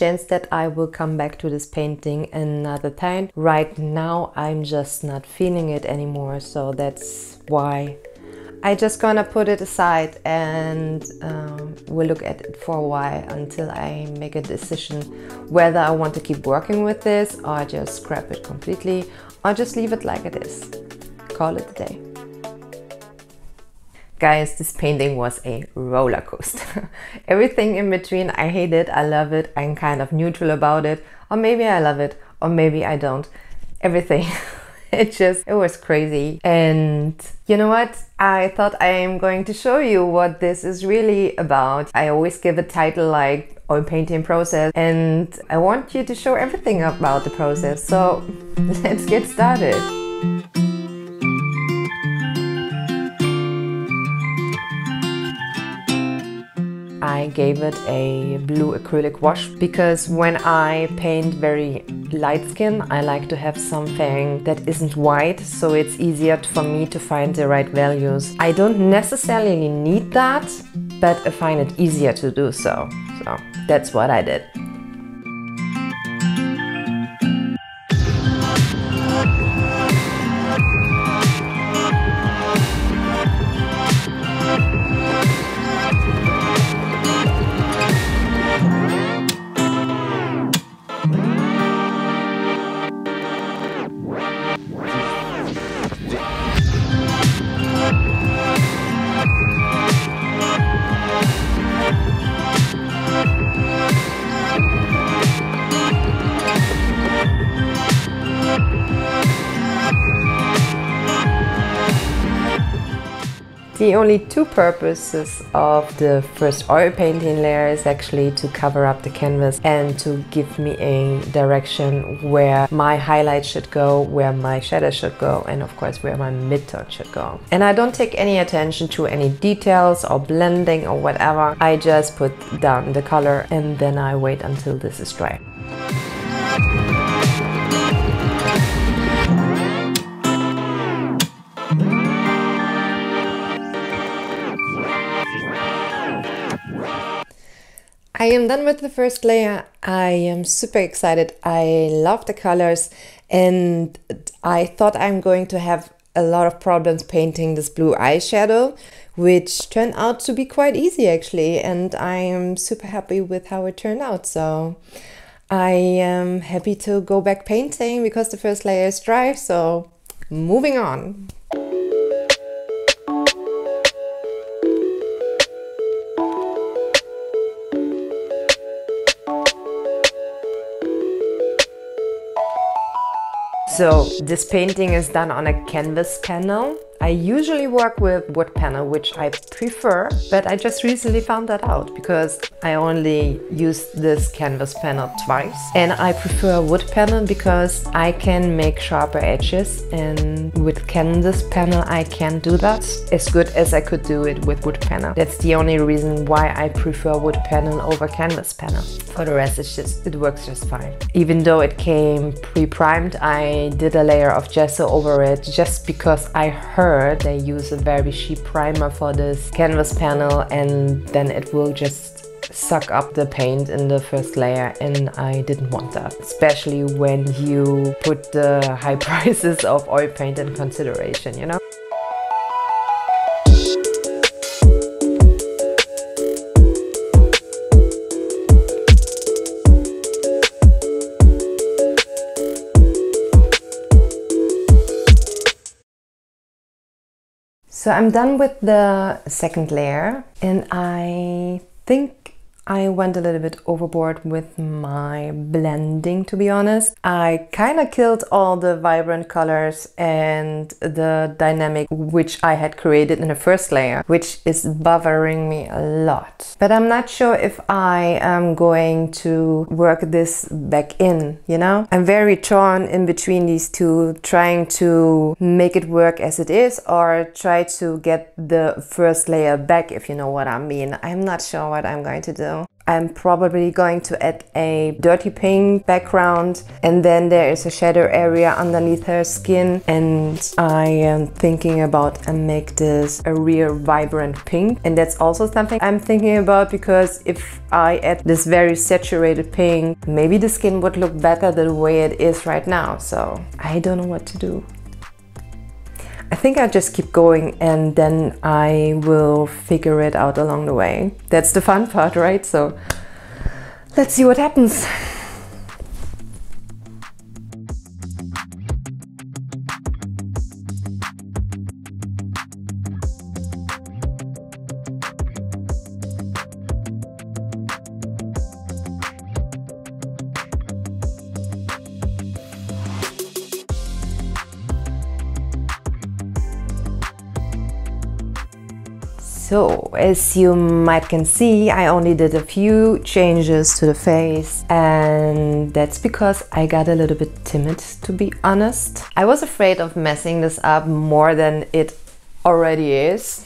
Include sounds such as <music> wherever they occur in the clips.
chance that I will come back to this painting another time. Right now, I'm just not feeling it anymore, so that's why I just gonna put it aside and um, we'll look at it for a while until I make a decision whether I want to keep working with this or just scrap it completely or just leave it like it is. Call it a day. Guys, this painting was a roller coaster. <laughs> Everything in between, I hate it, I love it, I'm kind of neutral about it, or maybe I love it, or maybe I don't. Everything. <laughs> it just, it was crazy. And you know what? I thought I am going to show you what this is really about. I always give a title like oil painting process and I want you to show everything about the process. So <laughs> let's get started. Gave it a blue acrylic wash because when I paint very light skin I like to have something that isn't white so it's easier for me to find the right values. I don't necessarily need that but I find it easier to do so. So that's what I did. The only two purposes of the first oil painting layer is actually to cover up the canvas and to give me a direction where my highlight should go, where my shadow should go, and of course where my midtone should go. And I don't take any attention to any details or blending or whatever. I just put down the color and then I wait until this is dry. Am done with the first layer. I am super excited. I love the colors and I thought I'm going to have a lot of problems painting this blue eyeshadow, which turned out to be quite easy actually. And I am super happy with how it turned out. So I am happy to go back painting because the first layer is dry. So moving on. So this painting is done on a canvas panel I usually work with wood panel, which I prefer, but I just recently found that out because I only use this canvas panel twice. And I prefer wood panel because I can make sharper edges and with canvas panel I can't do that as good as I could do it with wood panel. That's the only reason why I prefer wood panel over canvas panel. For the rest, it's just, it works just fine. Even though it came pre-primed, I did a layer of gesso over it just because I heard they use a very cheap primer for this canvas panel and then it will just suck up the paint in the first layer and I didn't want that. Especially when you put the high <laughs> prices of oil paint in consideration, you know? So I'm done with the second layer and I think I went a little bit overboard with my blending to be honest. I kind of killed all the vibrant colors and the dynamic which I had created in the first layer, which is bothering me a lot. But I'm not sure if I am going to work this back in, you know? I'm very torn in between these two, trying to make it work as it is or try to get the first layer back, if you know what I mean. I'm not sure what I'm going to do. I'm probably going to add a dirty pink background and then there is a shadow area underneath her skin and I am thinking about and make this a real vibrant pink and that's also something I'm thinking about because if I add this very saturated pink maybe the skin would look better the way it is right now so I don't know what to do. I think I just keep going and then I will figure it out along the way. That's the fun part, right? So let's see what happens. So, as you might can see, I only did a few changes to the face and that's because I got a little bit timid, to be honest. I was afraid of messing this up more than it already is.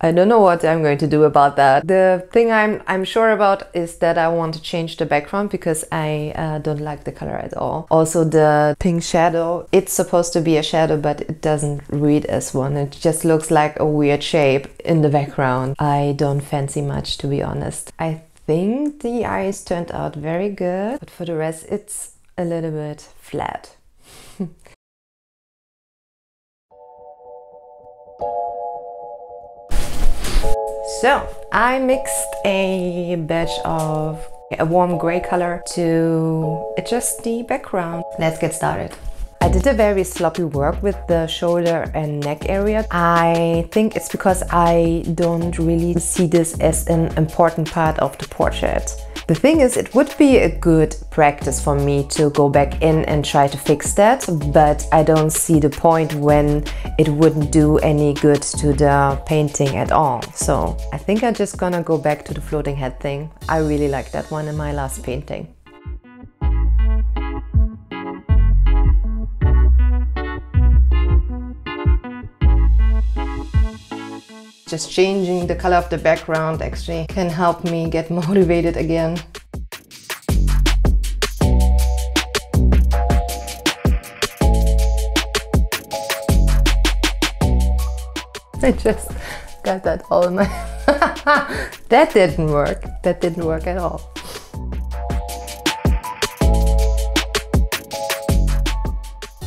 I don't know what I'm going to do about that. The thing I'm, I'm sure about is that I want to change the background because I uh, don't like the color at all. Also the pink shadow, it's supposed to be a shadow but it doesn't read as one. It just looks like a weird shape in the background. I don't fancy much to be honest. I think the eyes turned out very good but for the rest it's a little bit flat. <laughs> So I mixed a batch of a warm gray color to adjust the background. Let's get started. I did a very sloppy work with the shoulder and neck area. I think it's because I don't really see this as an important part of the portrait. The thing is, it would be a good practice for me to go back in and try to fix that, but I don't see the point when it wouldn't do any good to the painting at all. So I think I'm just gonna go back to the floating head thing. I really like that one in my last painting. Just changing the color of the background actually can help me get <laughs> motivated again. I just got that all in my... <laughs> that didn't work. That didn't work at all.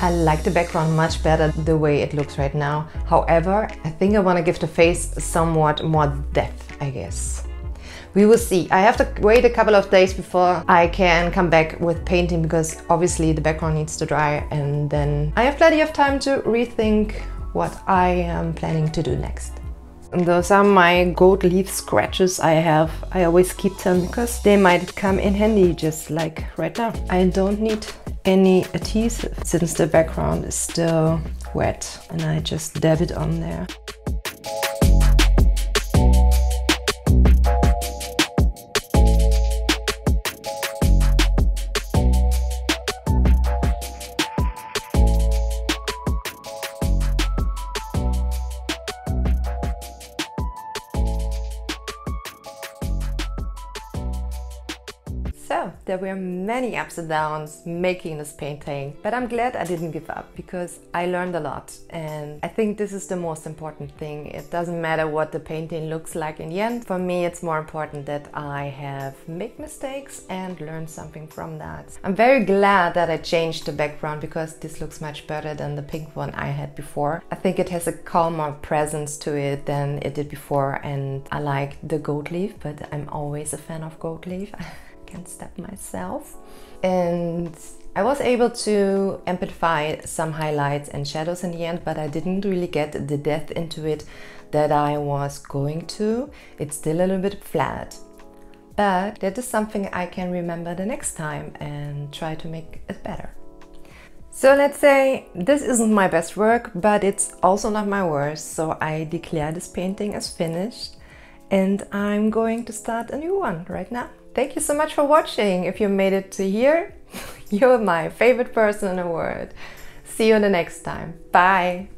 I like the background much better the way it looks right now. However, I think I want to give the face somewhat more depth, I guess. We will see. I have to wait a couple of days before I can come back with painting because obviously the background needs to dry and then I have plenty of time to rethink what I am planning to do next. And those are my gold leaf scratches I have. I always keep them because they might come in handy just like right now. I don't need any adhesive since the background is still wet and I just dab it on there. There were many ups and downs making this painting, but I'm glad I didn't give up because I learned a lot and I think this is the most important thing. It doesn't matter what the painting looks like in the end. For me it's more important that I have made mistakes and learned something from that. I'm very glad that I changed the background because this looks much better than the pink one I had before. I think it has a calmer presence to it than it did before and I like the gold leaf but I'm always a fan of gold leaf. <laughs> can step myself. And I was able to amplify some highlights and shadows in the end, but I didn't really get the depth into it that I was going to. It's still a little bit flat. But that is something I can remember the next time and try to make it better. So let's say this isn't my best work, but it's also not my worst. So I declare this painting as finished and I'm going to start a new one right now. Thank you so much for watching. If you made it to here, <laughs> you're my favorite person in the world. See you in the next time. Bye.